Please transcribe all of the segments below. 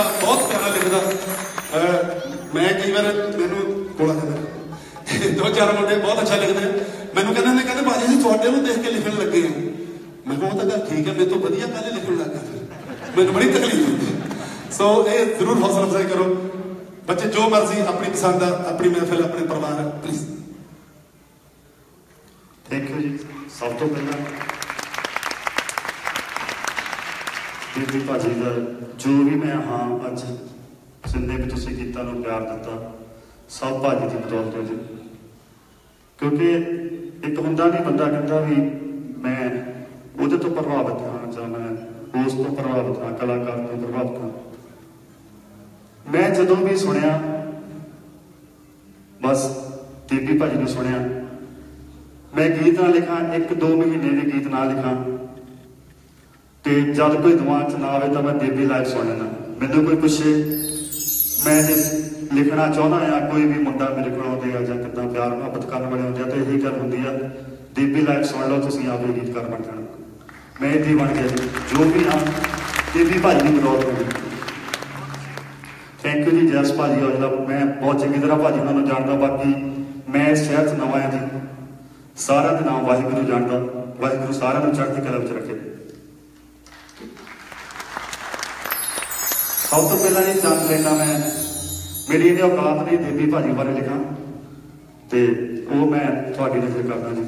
ਲਿਖਦਾ ਬਹੁਤ ਪਿਆਰਾ ਲਿਖਦਾ। ਮੈਂ ਕਈ ਵਾਰ ਮੈਨੂੰ ਕੋਲਾ ਹੈ ਦੋ ਚਾਰ ਮੁੰਡੇ ਬਹੁਤ ਅੱਛਾ ਲਿਖਦੇ ਮੈਨੂੰ ਕਹਿੰਦੇ ਨੇ, ਕਹਿੰਦੇ ਬਾਜੀ ਜੀ ਤੁਹਾਡੇ ਨੂੰ ਦੇਖ ਕੇ ਲਿਖਣ ਲੱਗੇ ਆ ਮੈਂ ਕਿਹਾ, ਉਹ ਤਾਂ ਗੱਲ ਠੀਕ ਹੈ, ਮੇਰੇ ਤੋਂ ਵਧੀਆ ਪਹਿਲੇ ਲਿਖਣ ਲੱਗ ਮੈਨੂੰ ਬੜੀ ਤਕਲੀਫ ਹੁੰਦੀ ਸੋ ਇਹ ਜ਼ਰੂਰ ਹੌਸਲਾ ਅਫਜ਼ਾਈ ਕਰੋ। ਬੱਚੇ, ਜੋ ਮਰਜ਼ੀ ਆਪਣੀ ਪਸੰਦ ਆ, ਆਪਣੀ ਮਹਿਫਿਲ, ਆਪਣੇ ਪਰਿਵਾਰ ਪਲੀਜ਼ ਥੈਂਕ ਯੂ ਜੀ, ਸਭ ਤੋਂ ਪਹਿਲਾਂ ਬੀਬੀ ਭਾਜੀ ਦਾ, ਜੋ ਵੀ ਮੈਂ ਹਾਂ ਅੱਜ ਜਿੰਨੇ ਵੀ ਤੁਸੀਂ ਗੀਤਾਂ ਨੂੰ ਪਿਆਰ ਦਿੱਤਾ, ਸਭ ਭਾਜੀ ਦੀ ਬਦੌਲਤ ਹੈ ਜੀ ਕਿਉਂਕਿ ਇੱਕ ਹੁੰਦਾ ਨਹੀਂ ਬੰਦਾ ਕਹਿੰਦਾ ਵੀ ਮੈਂ ਉਹਦੇ ਤੋਂ ਪ੍ਰਭਾਵਿਤ ਹਾਂ ਜਾਂ ਮੈਂ ਉਸ ਤੋਂ ਪ੍ਰਭਾਵਿਤ ਹਾਂ, ਕਲਾਕਾਰ ਤੋਂ ਪ੍ਰਭਾਵਿਤ ਹਾਂ। ਮੈਂ ਜਦੋਂ ਵੀ ਸੁਣਿਆ, ਬਸ ਬੀਬੀ ਭਾਜੀ ਨੂੰ ਸੁਣਿਆ, ਮੈਂ ਗੀਤ ਨਾ ਲਿਖਾਂ, ਇੱਕ ਦੋ ਮਹੀਨੇ ਵੀ ਗੀਤ ਨਾ ਲਿਖਾਂ ਤੇ ਜਦ ਕੋਈ ਦਿਮਾਗ 'ਚ ਨਾ ਆਵੇ ਤਾਂ ਮੈਂ ਦੇਵੀ ਲਾਈਵ ਸੁਣ ਲੈਣਾ ਮੈਨੂੰ ਕੋਈ ਪੁੱਛੇ, ਮੈਂ ਜੇ ਲਿਖਣਾ ਚਾਹੁੰਦਾ ਆ ਕੋਈ ਵੀ ਮੁੰਡਾ ਮੇਰੇ ਕੋਲ ਆਉਂਦੇ ਆ ਜਾਂ ਕਿੱਦਾਂ ਪਿਆਰ ਮੁਹੱਬਤ ਕਰਨ ਵਾਲੇ ਹੁੰਦੇ ਆ, ਤੇ ਇਹੀ ਗੱਲ ਹੁੰਦੀ ਆ, ਦੇਵੀ ਲਾਈਵ ਸੁਣ ਲਓ, ਤੁਸੀਂ ਆਪੇ ਗੀਤਕਾਰ ਬਣ ਜਾਣਾ। ਮੈਂ ਇੱਥੇ ਬਣ ਗਿਆ ਜੋ। ਵੀ ਹਾਂ ਦੇਵੀ ਭਾਜੀ ਦੀ ਬਦੌਲਤ ਹੋਈ ਥੈਂਕ ਯੂ ਜੀ ਜਸ ਭਾਜੀ ਔਜਲਾ ਮੈਂ ਬਹੁਤ ਚੰਗੀ ਤਰ੍ਹਾਂ ਭਾਜੀ ਉਹਨਾਂ ਨੂੰ ਜਾਣਦਾ, ਬਾਕੀ ਮੈਂ ਸ਼ਹਿਰ 'ਚ ਨਵਾਂ ਆ ਜੀ। ਸਾਰਿਆਂ ਦੇ ਨਾਮ ਵਾਹਿਗੁਰੂ ਜਾਣਦਾ। ਵਾਹਿਗੁਰੂ ਸਾਰਿਆਂ ਨੂੰ ਚੜ੍ਹਦੀ ਕਲਾ ਵਿੱਚ ਰੱਖੇ। ਸਭ ਤੋਂ ਪਹਿਲਾਂ ਇਹ ਚੰਦ ਲੈਣਾ ਮੈਂ। ਮੇਰੀ ਇਹਦੀ ਔਕਾਤ ਨਹੀਂ ਦੇਵੀ ਭਾਜੀ ਬਾਰੇ ਲਿਖਾਂ। ਤੇ ਉਹ ਮੈਂ ਤੁਹਾਡੀ ਨਜ਼ਰ ਕਰਦਾ ਜੀ।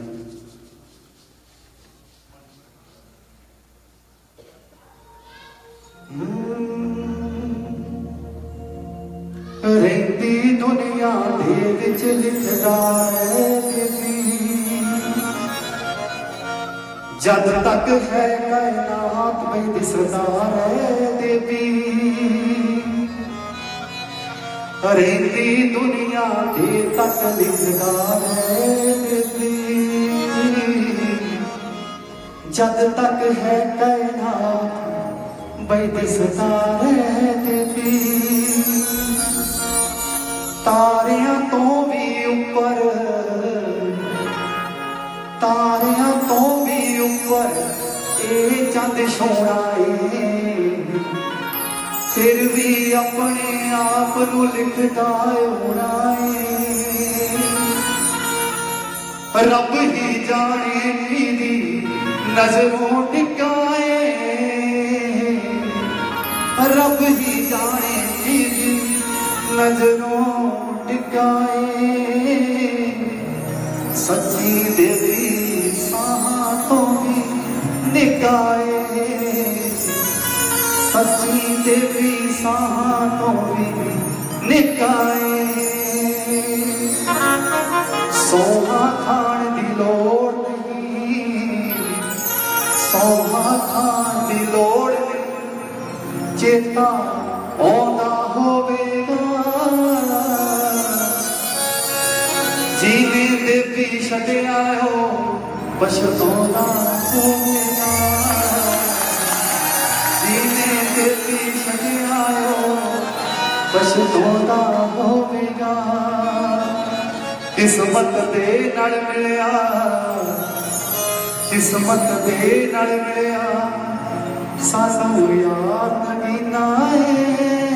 ਰਹਿੰਦੀ ਦੁਨੀਆ ਦੇ ਵਿੱਚ ਲਿਖਦਾ ਹੈ ਬੇਬੀ ਜਦ ਤੱਕ ਹੈ ਕਾਇਨਾਤ ਵਿੱਚ ਦਿਸਦਾ ਹੈ ਦੇਵੀ ਰਹਿੰਦੀ ਦੁਨੀਆ ਦੇ ਤੱਕ ਲਿਖਦਾ ਹੈ ਬੇਬੀ ਜਦ ਤੱਕ ਹੈ ਕਾਇਨਾਤ ਬਈ ਦਿਸਦਾ ਹੈ ਦੇਵੀ ਤਾਰਿਆਂ ਤੋਂ ਵੀ ਉੱਪਰ ਤਾਰਿਆਂ ਤੋਂ ਵੀ ਇਹ ਚੰਦ ਸੋਹਣਾ ਏ ਫਿਰ ਵੀ ਆਪਣੇ ਆਪ ਨੂੰ ਲਿਖਦਾ ਹੋਣਾ ਏ ਰੱਬ ਹੀ ਜਾਣੇ ਕਿਹਦੀ ਨਜ਼ਰੋਂ ਟਿਕਾਏ। ਰੱਬ ਹੀ ਜਾਣੇ ਕਿਹਦੀ ਨਜ਼ਰੋਂ ਟਿਕਾਏ। ਸੱਚੀ ਦੇਵੀ ਨਿਕਾਏ। ਸੱਚੀ ਦੇਵੀ ਸਾਹਾਂ ਤੋਂ ਵੀ ਨਿਕਾਏ। ਸੋਹਾ ਖਾਣ ਦੀ ਲੋੜ ਨਹੀਂ। ਸੋਹਾ ਖਾਣ ਦੀ ਲੋੜ ਨਹੀਂ। ਚੇਤਾ ਆਉਂਦਾ ਹੋਵੇਗਾ। ਜੀਵੇ ਦੇ ਵੀ ਛੱਡਿਆ ਹੋ, ਪਛਤਾਉਂਦਾ ਹੋਵੇਗਾ ਜੀਵੇ ਹੋਵੇਗਾ ਕਿਸਮਤ ਦੇ ਨਾਲ ਮਿਲਿਆ ਕਿਸਮਤ ਦੇ ਨਾਲ ਮਿਲਿਆ ਸਾਨੂੰ ਯਾਦ ਨਗੀਨਾ ਏ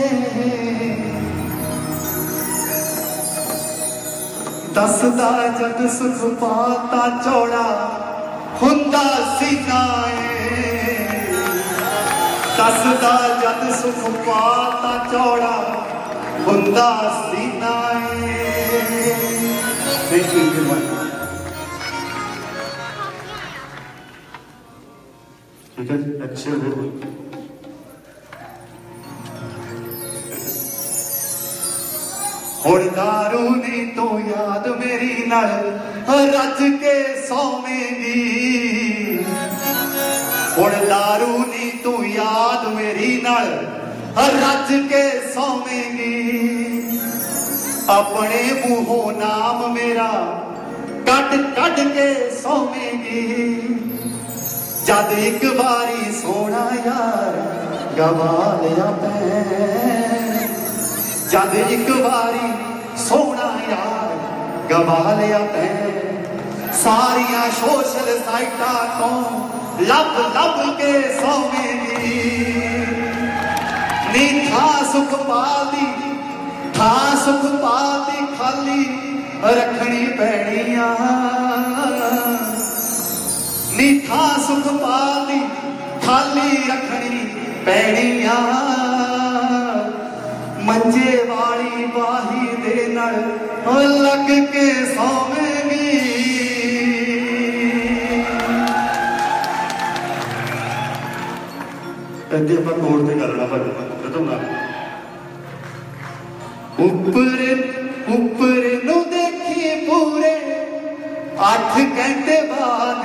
ਦੱਸਦਾ ਜਦ ਸੁਖ ਪਾਤਾ ਚੌੜਾ ਹੁੰਦਾ ਸੀਨਾ ਏ ਦੱਸਦਾ ਜਦ ਸੁਖ ਪਾਤਾ ਚੌੜਾ, ਹੁੰਦਾ ਸੀਨਾ ਥੈਂਕ ਯੂ ਵੈਰੀ ਠੀਕ ਹੈ ਜੀ, ਅੱਛੇ ਹੋ ਹੁਣ ਦਾਰੂ ਦੀ ਤੂੰ ਯਾਦ ਮੇਰੀ ਨਾਲ ਰੱਜ ਕੇ ਸੌਵੇਂਗੀ ਹੁਣ ਦਾਰੂ ਦੀ ਤੂੰ ਯਾਦ ਮੇਰੀ ਨਾਲ ਰੱਜ ਕੇ ਸੌਵੇਂਗੀ ਆਪਣੇ ਮੂੰਹੋਂ ਨਾਮ ਮੇਰਾ ਕੱਢ ਕੱਢ ਕੇ ਸੌਵੇਂਗੀ ਜਦ ਇੱਕ ਵਾਰੀ ਸੋਣਾ ਯਾਰ ਗਵਾ ਲਿਆ ਤੈਂ ਜਦ ਇੱਕ ਵਾਰੀ ਗਵਾ ਲਿਆ ਤੈਂ ਸਾਰੀਆਂ ਸੋਸ਼ਲ ਸਾਈਟਾਂ ਤੋਂ ਲੱਭ ਲੱਭ ਕੇ ਸੌਵੇਂਗੀ ਨੀ। ਥਾਂ ਸੁਖ ਪਾਦੀ ਥਾਂ ਸੁਖ ਪਾਦੀ ਖਾਲੀ ਰੱਖਣੀ ਪੈਣੀ ਆ ਨੀ ਥਾਂ ਸੁਖ ਪਾਦੀ ਖਾਲੀ ਰੱਖਣੀ ਪੈਣੀ ਆ ਮੰਜੇ ਵਾਲੀ ਬਾਹੀ ਦੇ ਨਾਲ ਓ ਲੱਗ ਕੇ ਸੌਵੇਂਗੀ। ਕਹਿੰਦੇ ਆਪਾਂ ਕੋਰ ਤੇ ਕਰਨਾ ਭਾਜੀ ਜਦੋਂ ਉੱਪਰ ਉੱਪਰ ਨੂੰ ਦੇਖੀ ਪੂਰੇ, ਅੱਠ ਘੰਟੇ ਬਾਅਦ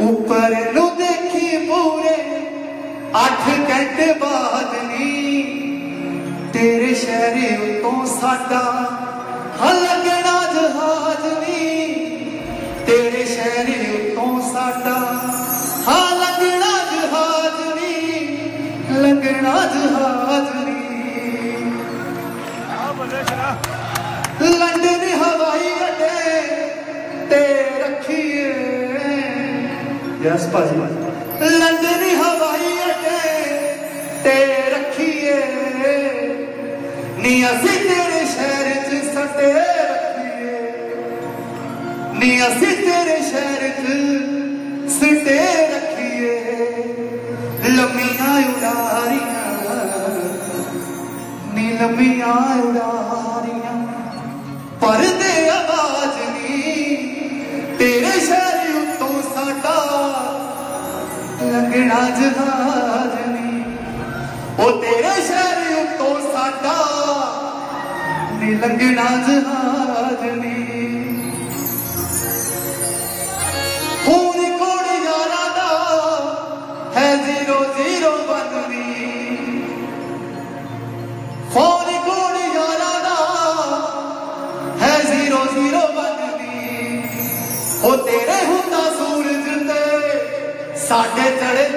ਉੱਪਰ ਨੂੰ ਦੇਖੀ ਪੂਰੇ, ਅੱਠ ਘੰਟੇ ਬਾਅਦ ਤੇਰੇ ਸ਼ਹਿਰੇ ਉਤੋਂ ਸਾਡਾ ਹਲਗਣਾ ਜਹਾਜ਼ ਨੀ ਤੇਰੇ ਸ਼ਹਿਰੇ ਉਤੋਂ ਸਾਡਾ ਹਾਂ ਲੰਘਣਾ ਜਹਾਜ਼ ਨੀ ਲੰਘਣਾ ਜਹਾਜ਼ ਨੀ ਲੰਡਨ ਹਵਾਈ ਅੱਡੇ ਤੇ ਰੱਖੀਏ। ਯੈਸ ਭਾਜੀ। ਲੰਡਨ ਹਵਾਈ ਅੱਡੇ ਤੇ ਅਸੀਂ ਤੇਰੇ ਸ਼ਹਿਰ ਚ ਸੱਟੇ ਰੱਖੀਏ। ਨੀ ਅਸੀਂ ਤੇਰੇ ਸ਼ਹਿਰ ਚ ਸੱਟੇ ਰੱਖੀਏ। ਲੰਮੀਆਂ ਉਡਾਰੀਆਂ, ਨੀ ਲੰਮੀਆਂ ਉਡਾਰੀਆਂ। ਪਰਦੇ ਆਵਾਜ਼ ਨੀ, ਤੇਰੇ ਸ਼ਹਿਰ ਉੱਤੋਂ ਸਾਡਾ ਲੰਘਣਾ ਜਹਾਜ਼। ਸ਼ਹਿਰ ਸਾਡਾ ਨੀ ਲੰਘਣਾ ਜਹਾਜ਼ ਨੀ। ਹੁਣ ਕੋੜ ਯਾਰਾਂ ਦਾ ਹੈ 001 ਨੀ। ਫੋਨ ਕੋੜ ਯਾਰਾਂ ਦਾ ਹੈ 001 ਨੀ। ਉਹ ਤੇਰੇ ਹੁੰਦਾ ਸੂਰਜ ਤੇ, ਸਾਡੇ ਚੜੇ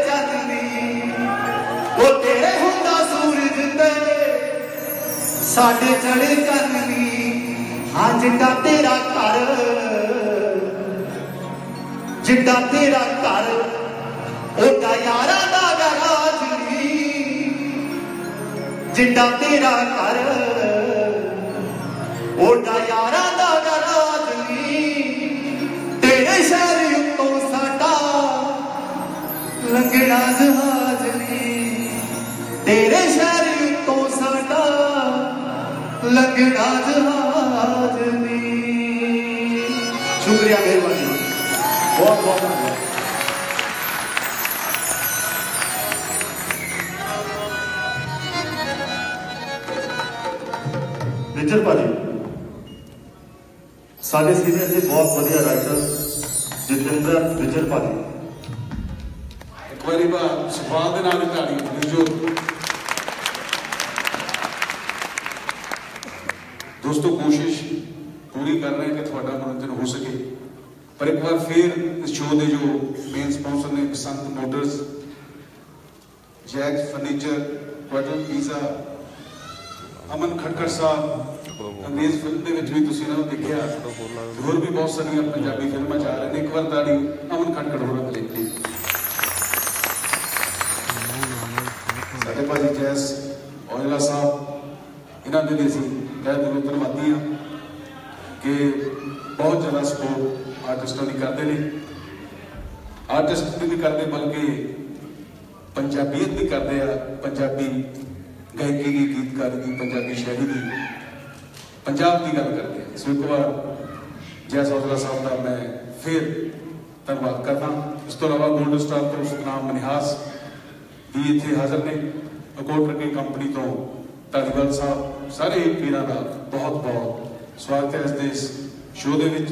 ਸਾਡੇ ਚੜੇ ਚਾਂਦਨੀ ਹਾਂ ਜਿੱਡਾ ਤੇਰਾ ਘਰ। ਜਿੱਡਾ ਤੇਰਾ ਘਰ, ਉਹਦਾ ਯਾਰਾਂ ਦਾ ਗਰਾਜ ਨੀ ਜਿੱਡਾ ਤੇਰਾ ਘਰ, ਉਹਦਾ ਯਾਰਾਂ ਦਾ ਗਰਾਜ ਨੀ ਤੇਰੇ ਸ਼ਹਿਰ ਉੱਤੋਂ ਸਾਡਾ ਲੰਘਣਾ ਜਹਾਜ਼ ਨੀ। ਤੇਰੇ ਸ਼ਹਿਰ ਲੰਘਣਾ ਜਹਾਜ਼ ਨੀ ਸ਼ੁਕਰੀਆ ਮਿਹਰਬਾਨੀ ਬਹੁਤ ਬਹੁਤ ਧੰਨਵਾਦ ਵਿਜਰ ਭਾਜੀ ਸਾਡੇ ਸੀਨੀਅਰ ਦੇ ਬਹੁਤ ਵਧੀਆ ਰਾਈਟਰ ਜਤਿੰਦਰ ਵਿਜਰ ਭਾਜੀ ਇੱਕ ਵਾਰੀ ਬਾ ਸੁਭਾਅ ਦੇ ਨਾਲ ਹੀ ਤਾੜੀ ਦੋਸਤੋ ਕੋਸ਼ਿਸ਼ ਪੂਰੀ ਕਰ ਰਹੇ ਕਿ ਤੁਹਾਡਾ ਮਨੋਰੰਜਨ ਹੋ ਸਕੇ। ਪਰ ਇੱਕ ਵਾਰ ਫਿਰ ਇਸ ਸ਼ੋਅ ਦੇ ਜੋ ਮੇਨ ਸਪਾਂਸਰ ਨੇ Basant Motors Jack Furniture Quarter Pizza Aman Khatkar Sahib, Angrez film ਦੇ ਵਿੱਚ ਵੀ ਤੁਸੀਂ ਇਹਨਾਂ ਨੂੰ ਦੇਖਿਆ। ਹੋਰ ਵੀ ਬਹੁਤ ਸਾਰੀਆਂ ਪੰਜਾਬੀ ਫਿਲਮਾਂ ਚ ਆ ਰਹੇ ਨੇ। ਇੱਕ ਵਾਰ ਤਾੜੀ ਅਮਨ ਖਟਕਰ ਹੋਰਾਂ ਦੇ ਲਈ, please। ਸਾਡੇ ਭਾਜੀ ਜੈਸ ਔਜਲਾ ਸਾਹਿਬ, ਇਹਨਾਂ ਦੇ ਵੀ ਅਸੀਂ ਤਹਿ ਦਿਲੋਂ ਧੰਨਵਾਦੀ ਹਾਂ ਕਿ ਬਹੁਤ ਜ਼ਿਆਦਾ ਸਪੋਰਟ ਆਰਟਿਸਟਾਂ ਦੀ ਕਰਦੇ ਨੇ। ਆਰਟਿਸਟ ਦੀ ਵੀ ਕਰਦੇ ਬਲਕਿ ਪੰਜਾਬੀਅਤ ਵੀ ਕਰਦੇ ਆ। ਪੰਜਾਬੀ ਗਾਇਕੀ ਦੀ, ਗੀਤਕਾਰੀ ਦੀ, ਪੰਜਾਬੀ ਸ਼ੈਲੀ ਦੀ, ਪੰਜਾਬ ਦੀ ਗੱਲ ਕਰਦੇ ਆ। ਸੋ ਇੱਕ ਵਾਰ ਜੈ ਔਜਲਾ ਸਾਹਿਬ ਦਾ ਮੈਂ ਫਿਰ ਧੰਨਵਾਦ ਕਰਦਾ। ਇਸ ਤੋਂ ਇਲਾਵਾ ਗੋਲਡ ਸਟਾਰ ਤੋਂ ਸੁਖਨਾਮ ਮਨਿਹਾਸ ਵੀ ਇੱਥੇ ਹਾਜ਼ਰ ਨੇ। ਅਕੋਟ ਟਰਕਿੰਗ ਕੰਪਨੀ ਤੋਂ ਧਾਲੀਵਾਲ ਸਾਹਿਬ ਸਾਰੇ ਪੀਰਾਂ ਦਾ ਬਹੁਤ ਬਹੁਤ ਸਵਾਗਤ ਹੈ ਇਸ ਦੇ ਸ਼ੋਅ ਦੇ ਵਿੱਚ।